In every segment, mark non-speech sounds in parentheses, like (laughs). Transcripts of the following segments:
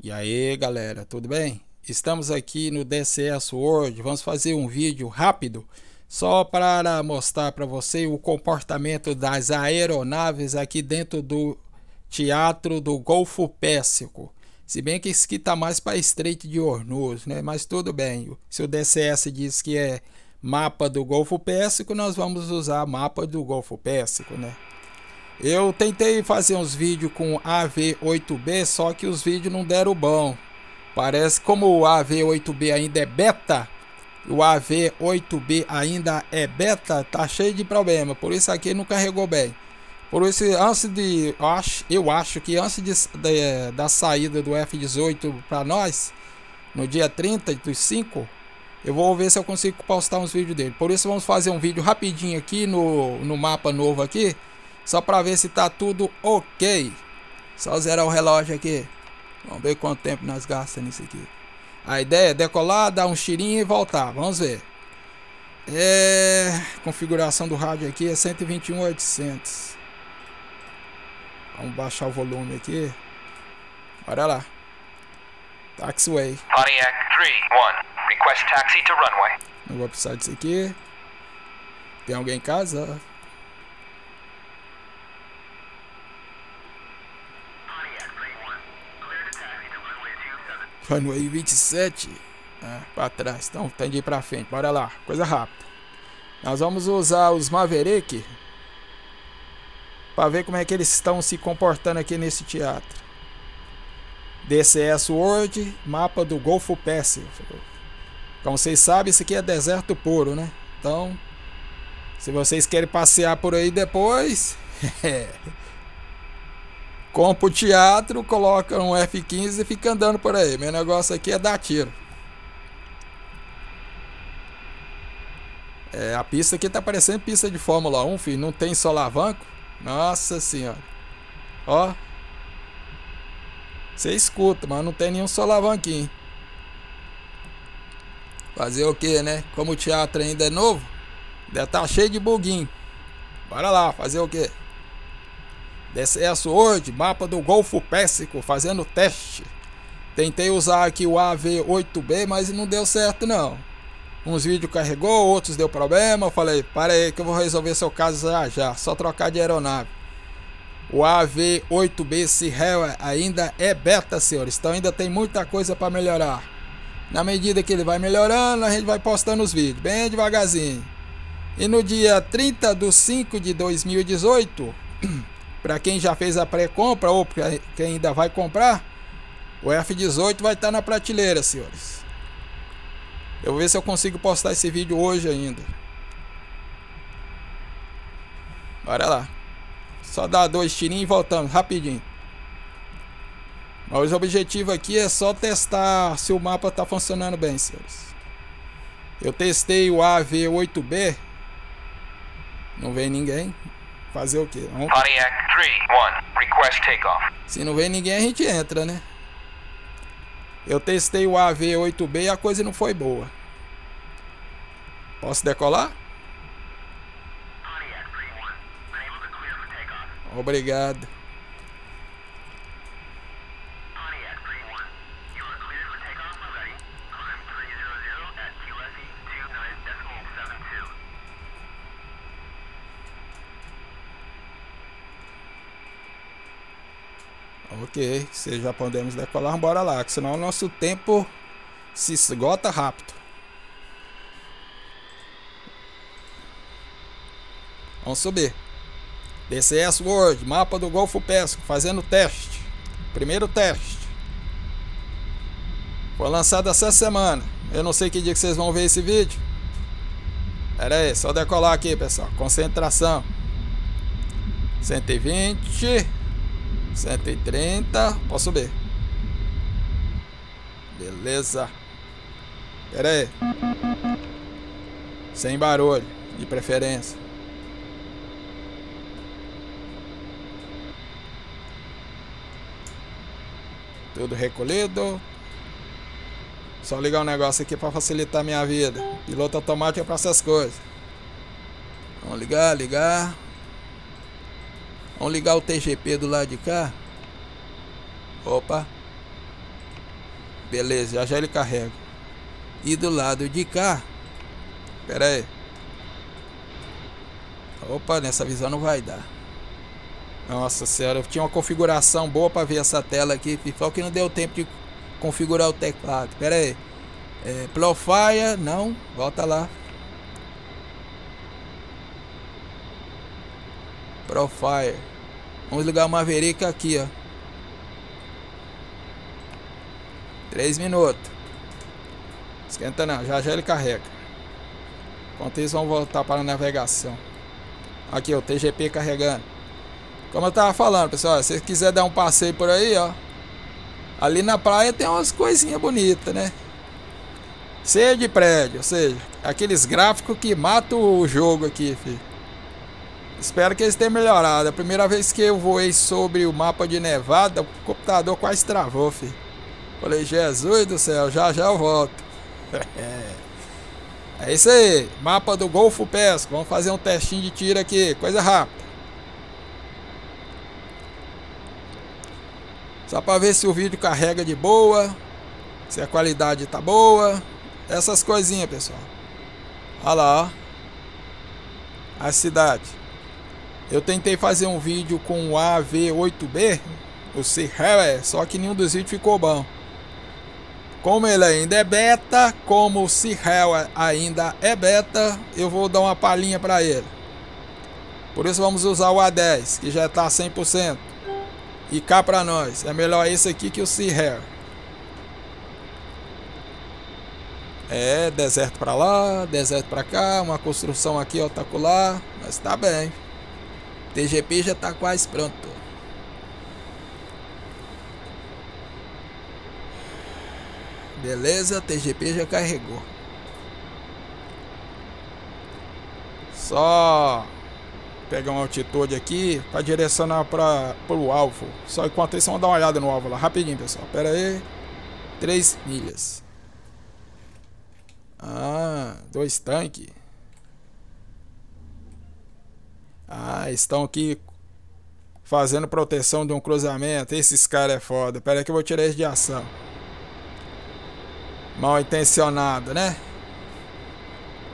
E aí galera, tudo bem? Estamos aqui no DCS World, vamos fazer um vídeo rápido só para mostrar para você o comportamento das aeronaves aqui dentro do teatro do Golfo Pérsico. Se bem que isso aqui está mais para Estreito de Hormuz, né? Mas tudo bem, se o DCS diz que é mapa do Golfo Pérsico, nós vamos usar mapa do Golfo Pérsico, né? Eu tentei fazer uns vídeos com AV8B, só que os vídeos não deram bom. Parece como o AV8B ainda é beta, o AV8B ainda é beta, tá cheio de problema. Por isso aqui não carregou bem. Por isso, antes de. Eu acho, eu acho que antes de, de da saída do F18 para nós, no dia 30 dos 5, eu vou ver se eu consigo postar uns vídeos dele. Por isso, vamos fazer um vídeo rapidinho aqui no, no mapa novo aqui só para ver se tá tudo ok. Só zerar o relógio aqui. Vamos ver quanto tempo nós gastamos nisso aqui. A ideia é decolar, dar um tirinho e voltar. Vamos ver. É... Configuração do rádio aqui é 121.800. Vamos baixar o volume aqui. Bora lá. Taxiway. Pontiac 3-1. Request taxi to runway. Não vou precisar disso aqui. Tem alguém em casa? Runway 27. Né, para trás. Então tem de ir para frente. Bora lá. Coisa rápida. Nós vamos usar os Maverick. Para ver como é que eles estão se comportando aqui nesse teatro. DCS World. Mapa do Golfo Pérsico. Como vocês sabem, isso aqui é deserto puro, né? Então, se vocês querem passear por aí depois... (laughs) Compra o teatro, coloca um F15 e fica andando por aí. Meu negócio aqui é dar tiro. É, a pista aqui tá parecendo pista de Fórmula 1, filho. Não tem solavanco. Nossa senhora. Ó. Você escuta, mas não tem nenhum solavanquinho. Fazer o que, né? Como o teatro ainda é novo, estar tá cheio de buguinho. Bora lá, fazer o que? DCS Word, mapa do Golfo Pérsico, fazendo teste. Tentei usar aqui o AV8B, mas não deu certo não. Uns vídeos carregou, outros deu problema. Eu falei, para aí que eu vou resolver seu caso já já, só trocar de aeronave. O AV8B Sierra ainda é beta, senhores, então ainda tem muita coisa para melhorar. Na medida que ele vai melhorando, a gente vai postando os vídeos, bem devagarzinho. E no dia 30 de 5 de 2018, (clears throat) Para quem já fez a pré-compra ou para quem ainda vai comprar, o F18 vai estar tá na prateleira, senhores. Eu vou ver se eu consigo postar esse vídeo hoje ainda. Bora lá. Só dar dois tirinhos e voltamos rapidinho. Mas o objetivo aqui é só testar se o mapa está funcionando bem, senhores. Eu testei o AV8B. Não vem ninguém. Fazer o quê? Vamos... Pontiac 3-1, request takeoff. Se não vem ninguém, a gente entra, né? Eu testei o AV8B e a coisa não foi boa. Posso decolar? Obrigado. Ok, se já podemos decolar, bora lá, que senão o nosso tempo se esgota rápido. Vamos subir. DCS World, mapa do Golfo Pérsico, fazendo teste. Primeiro teste. Foi lançado essa semana. Eu não sei que dia que vocês vão ver esse vídeo. Pera aí, só decolar aqui, pessoal. Concentração. 120. 130. Posso subir. Beleza. Pera aí. Sem barulho, de preferência. Tudo recolhido. Só ligar um negócio aqui para facilitar minha vida. Piloto automático é para essas coisas. Vamos ligar, ligar. Vamos ligar o TGP do lado de cá. Opa. Beleza, já já ele carrega. E do lado de cá. Pera aí. Opa, nessa visão não vai dar. Nossa senhora, eu tinha uma configuração boa para ver essa tela aqui. Só que não deu tempo de configurar o teclado. Pera aí. É, Profile, não. Volta lá. Profile. Vamos ligar o Maverick aqui, ó. 3 minutos. Esquenta não, já já ele carrega. Enquanto isso, vamos voltar para a navegação. Aqui, o TGP carregando. Como eu tava falando, pessoal, se você quiser dar um passeio por aí, ó. Ali na praia tem umas coisinhas bonitas, né? Cheio de prédio, ou seja, aqueles gráficos que matam o jogo aqui, filho. Espero que eles tenham melhorado. A primeira vez que eu voei sobre o mapa de Nevada, o computador quase travou, filho. Falei, Jesus do céu, já já eu volto. (laughs) é isso aí, mapa do Golfo Pesco. Vamos fazer um testinho de tiro aqui, coisa rápida. Só para ver se o vídeo carrega de boa, se a qualidade tá boa, essas coisinhas, pessoal. Olha lá, ó. A cidade. Eu tentei fazer um vídeo com o AV8B, o Sierra, só que nenhum dos vídeos ficou bom. Como ele ainda é beta, como o Sierra ainda é beta, eu vou dar uma palhinha para ele. Por isso vamos usar o A10, que já está 100%. E cá para nós, é melhor esse aqui que o Sierra. É, deserto para lá, deserto para cá, uma construção aqui, outra lá, mas tá bem. TGP já tá quase pronto. Beleza, TGP já carregou. Só pegar uma altitude aqui para direcionar para o alvo. Só enquanto isso, vamos dar uma olhada no alvo lá rapidinho, pessoal. Pera aí. 3 milhas. Ah, dois tanques. Ah, estão aqui fazendo proteção de um cruzamento. Esses caras é foda. Pera aí que eu vou tirar eles de ação. Mal intencionado, né?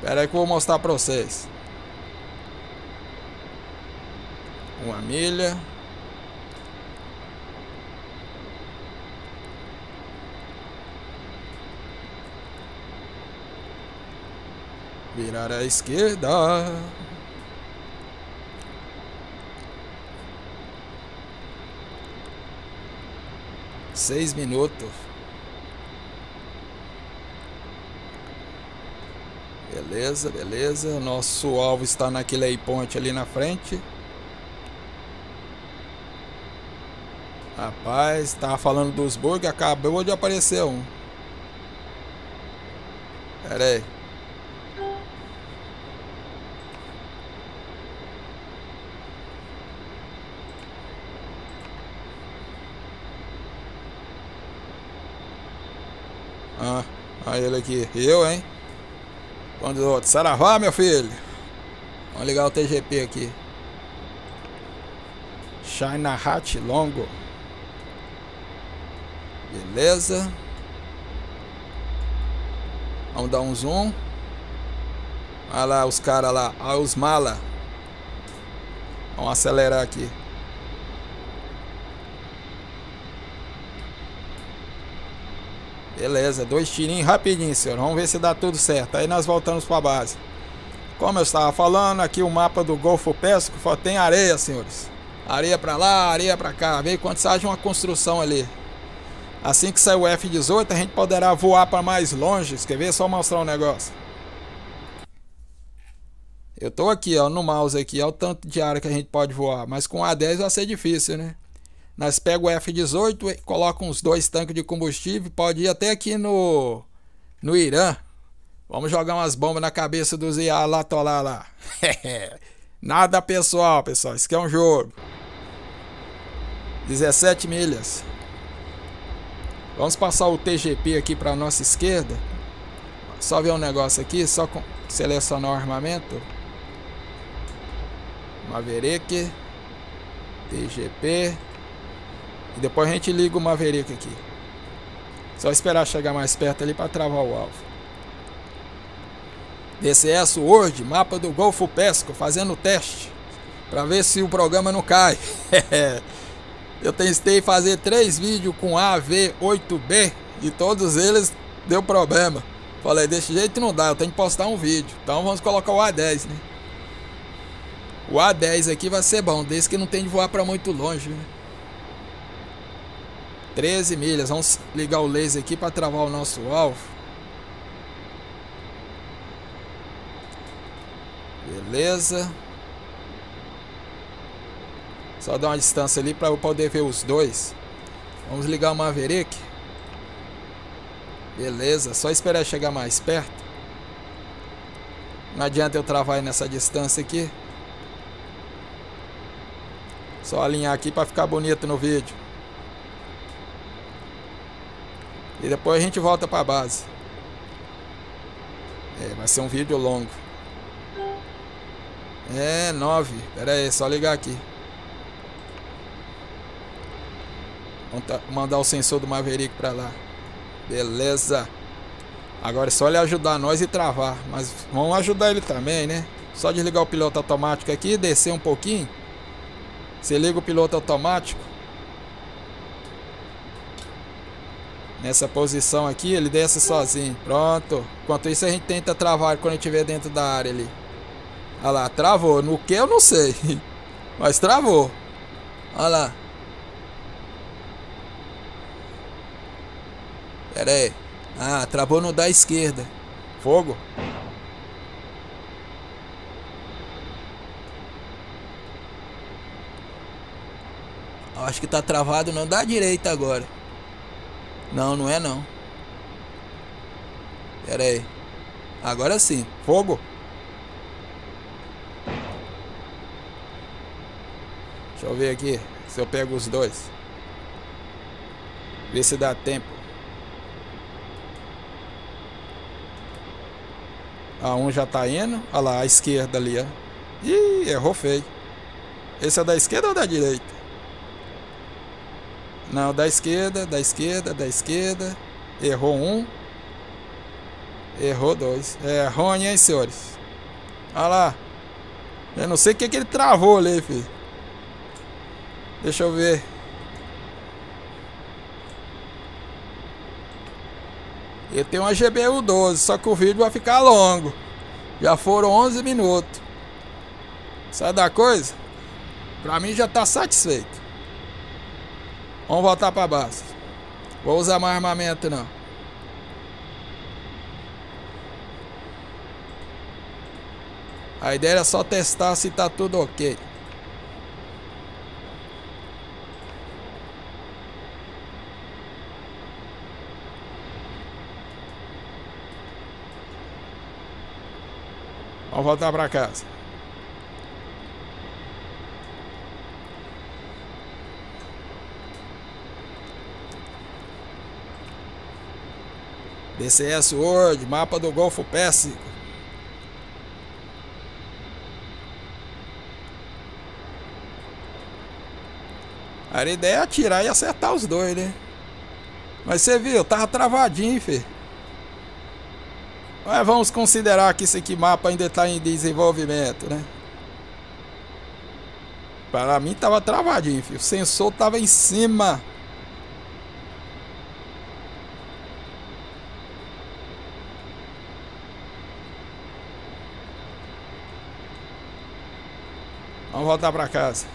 Pera aí que eu vou mostrar pra vocês. Uma milha. Virar à esquerda. Seis minutos. Beleza, beleza. Nosso alvo está naquele aí ponte ali na frente. Rapaz, tava falando dos burg, acabou de aparecer um. Pera aí. Ah, olha ele aqui. Eu, hein? Quando outro. Saravá, meu filho. Vamos ligar o TGP aqui. China Hat Longo. Beleza. Vamos dar um zoom. Olha lá os caras lá. Olha os mala. Vamos acelerar aqui. Beleza, dois tirinhos rapidinho, senhor. Vamos ver se dá tudo certo. Aí nós voltamos para a base. Como eu estava falando, aqui o mapa do Golfo Pesco só tem areia, senhores. Areia para lá, areia para cá. Vê quando sai uma construção ali. Assim que sair o F-18, a gente poderá voar para mais longe. Quer ver? Só mostrar um negócio. Eu tô aqui, ó, no mouse aqui, olha o tanto de área que a gente pode voar. Mas com A10 vai ser difícil, né? Nós pega o F-18, coloca uns dois tanques de combustível, pode ir até aqui no no Irã. Vamos jogar umas bombas na cabeça dos IA lá, lá. (laughs) Nada pessoal, pessoal. Isso aqui é um jogo. 17 milhas. Vamos passar o TGP aqui para nossa esquerda. Só ver um negócio aqui, só com, selecionar o armamento. Maverick. TGP. E depois a gente liga o Maverick aqui. Só esperar chegar mais perto ali para travar o alvo. DCS Word, mapa do Golfo Pesco, fazendo teste. Para ver se o programa não cai. (laughs) Eu tentei fazer três vídeos com AV8B e todos eles deu problema. Falei, desse jeito não dá, eu tenho que postar um vídeo. Então vamos colocar o A10, né? O A10 aqui vai ser bom, desde que não tem de voar para muito longe, né? 13 milhas, vamos ligar o laser aqui para travar o nosso alvo. Beleza. Só dar uma distância ali para eu poder ver os dois. Vamos ligar o Maverick. Beleza, só esperar chegar mais perto. Não adianta eu travar nessa distância aqui. Só alinhar aqui para ficar bonito no vídeo. E depois a gente volta para a base. É, vai ser um vídeo longo. É, 9. Pera aí, só ligar aqui. Mandar o sensor do Maverick pra lá. Beleza. Agora é só ele ajudar nós e travar. Mas vamos ajudar ele também, né? Só desligar o piloto automático aqui, descer um pouquinho. Você liga o piloto automático. Nessa posição aqui, ele desce sozinho. Pronto. Enquanto isso, a gente tenta travar quando estiver dentro da área ali. Olha lá, travou. No que eu não sei. (laughs) Mas travou. Olha lá. Pera aí. Ah, travou no da esquerda. Fogo. Acho que tá travado não da direita agora. Não, não é não. Pera aí. Agora sim. Fogo. Deixa eu ver aqui se eu pego os dois. Ver se dá tempo. A um já tá indo. Olha lá, a esquerda ali, ó. Ih, errou feio. Esse é da esquerda ou da direita? Não, da esquerda, da esquerda, da esquerda. Errou um. Errou dois. É Rony, hein, senhores? Olha lá. Eu não sei o que, que ele travou ali, filho. Deixa eu ver. Eu tenho uma GBU 12, só que o vídeo vai ficar longo. Já foram 11 minutos. Sabe da coisa? Pra mim já tá satisfeito. Vamos voltar pra base. Vou usar mais armamento não. A ideia era só testar se tá tudo ok. Vamos voltar para casa. DCS World, mapa do Golfo Pérsico. A ideia é atirar e acertar os dois, né? Mas você viu, tava travadinho, filho. Mas vamos considerar que esse aqui mapa ainda está em desenvolvimento, né? Para mim tava travadinho, filho. O sensor tava em cima. Voltar para casa.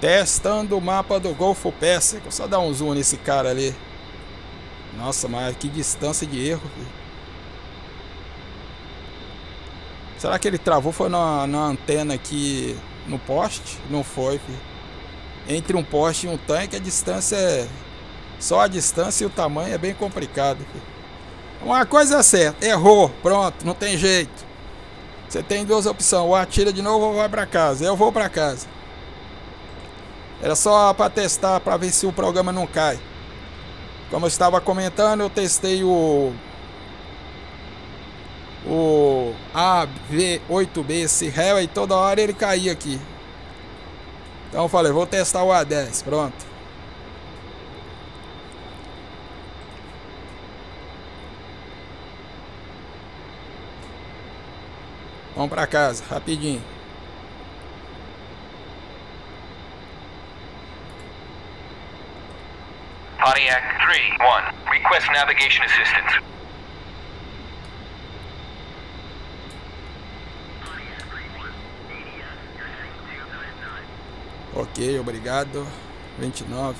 Testando o mapa do Golfo Pérsico. Só dar um zoom nesse cara ali. Nossa, mas que distância de erro. Filho. Será que ele travou? Foi na, na antena aqui no poste? Não foi, filho. Entre um poste e um tanque a distância é... Só a distância e o tamanho é bem complicado. Uma coisa é certa, errou, pronto, não tem jeito. Você tem duas opções, ou atira de novo ou vai para casa. Eu vou para casa. Era só para testar, para ver se o programa não cai. Como eu estava comentando, eu testei o o AV8B esse réu e toda hora ele caía aqui. Então eu falei, vou testar o A10, pronto. Vamos para casa, rapidinho. Pontiac 3-1. Request navigation assistance. Ok, obrigado. 29.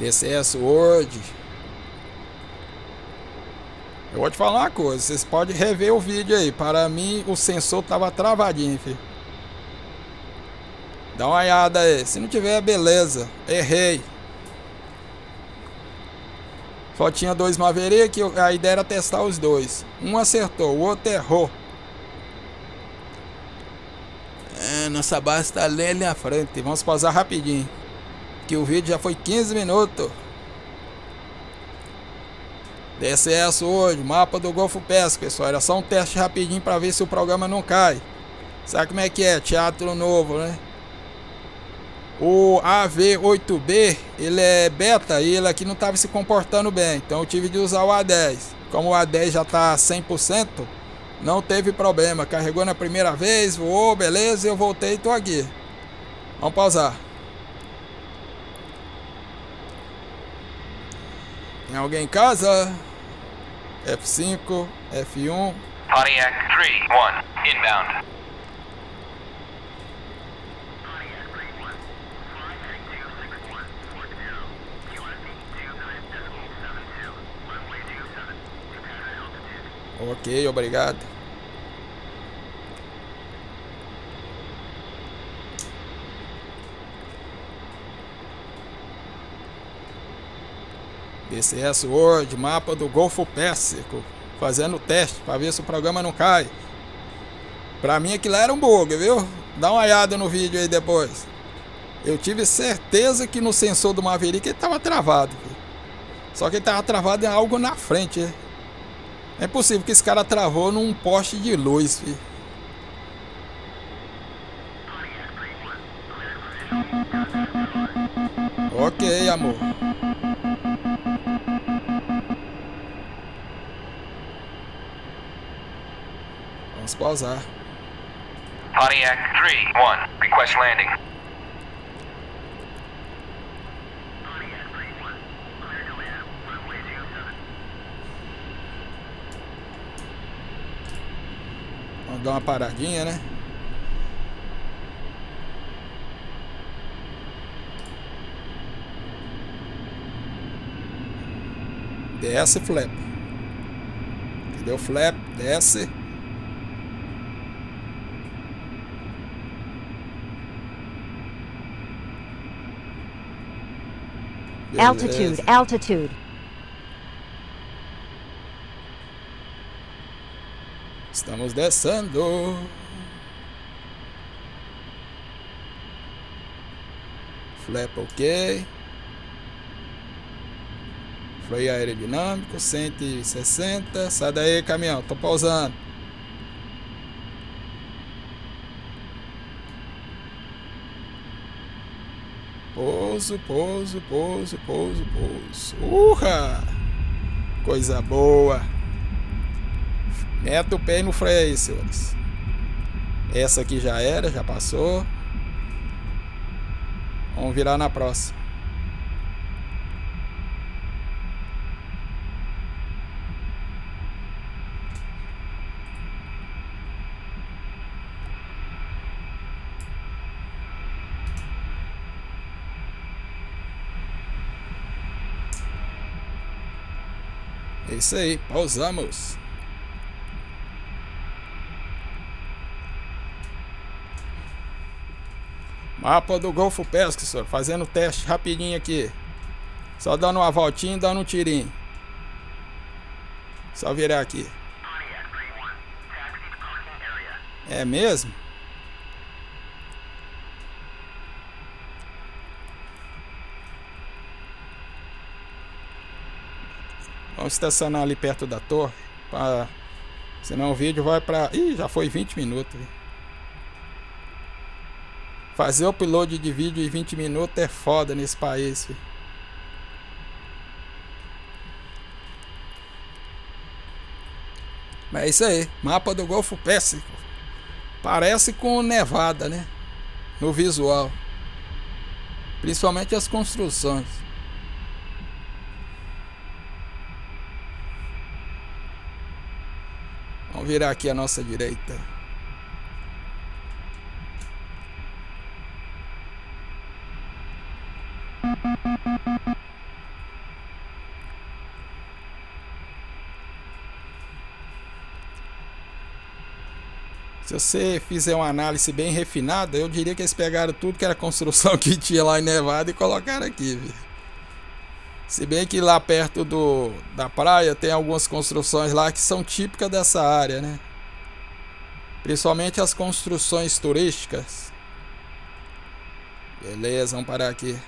DCS Word. Eu vou te falar uma coisa, vocês podem rever o vídeo aí. Para mim o sensor tava travadinho, filho. Dá uma olhada aí. Se não tiver, beleza. Errei. Só tinha dois Maverick, a ideia era testar os dois. Um acertou, o outro errou. É, nossa base está ali na frente. Vamos pausar rapidinho que o vídeo já foi 15 minutos. DCS hoje, mapa do Golfo Pesca, pessoal. Era só um teste rapidinho para ver se o programa não cai. Sabe como é que é? Teatro novo, né? O AV8B, ele é beta e ele aqui não estava se comportando bem. Então eu tive de usar o A10. Como o A10 já está 100%, não teve problema. Carregou na primeira vez, voou, beleza, eu voltei e tô aqui. Vamos pausar. Tem alguém em casa? F5, F1. Pontiac 3-1. Inbound. Ok, obrigado. DCS Word, mapa do Golfo Pérsico, fazendo teste para ver se o programa não cai. Pra mim aquilo era um bug, viu? Dá uma olhada no vídeo aí depois. Eu tive certeza que no sensor do Maverick ele tava travado. Viu? Só que ele tava travado em algo na frente. É possível que esse cara travou num poste de luz. Viu? Ok, amor. Pausar. Pontiac 3-1. Request landing. Vamos dar uma paradinha, né? Desce flap. Cadê o flap? Desce. Altitude, Beleza. altitude. Estamos descendo. Flap ok. Freio aerodinâmico 160. Sai daí, caminhão. Tô pausando. Pouso, pouso, pouso, pouso, pouso. Urra! Coisa boa. Meta o pé no freio senhores. Essa aqui já era, já passou. Vamos virar na próxima. Isso aí, pausamos. Mapa do Golfo Pesca, senhor. Fazendo teste rapidinho aqui. Só dando uma voltinha e dando um tirinho. Só virar aqui. É mesmo? Vamos estacionar ali perto da torre. Pra... Senão o vídeo vai pra. Ih, já foi 20 minutos. Fazer o upload de vídeo em 20 minutos é foda nesse país. Mas é isso aí. Mapa do Golfo Pérsico. Parece com Nevada, né? No visual. Principalmente as construções. Virar aqui a nossa direita. Se você fizer uma análise bem refinada, eu diria que eles pegaram tudo que era construção (laughs) que tinha lá em Nevada e colocaram aqui, viu? Se bem que lá perto do, da praia tem algumas construções lá que são típicas dessa área, né? Principalmente as construções turísticas. Beleza, vamos parar aqui.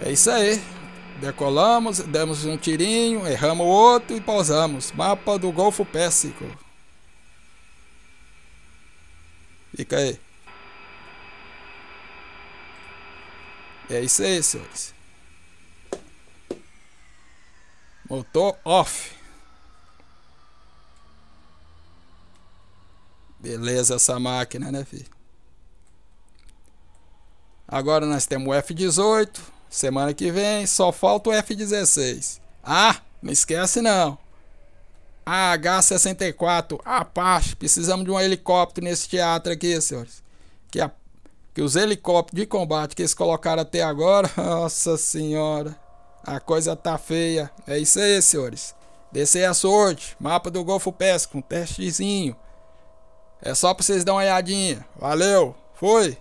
É isso aí. Decolamos, demos um tirinho, erramos outro e pausamos. Mapa do Golfo Pérsico. Fica aí. É isso aí, senhores. Motor off. Beleza essa máquina, né, filho? Agora nós temos o F18. Semana que vem só falta o F-16. Ah, não esquece não. A H-64, Apache, precisamos de um helicóptero nesse teatro aqui, senhores. Que, a, que os helicópteros de combate que eles colocaram até agora, (laughs) nossa senhora, a coisa tá feia. É isso aí, senhores. Descer a sorte, mapa do Golfo Pesca, um testezinho. É só pra vocês dar uma olhadinha. Valeu, foi!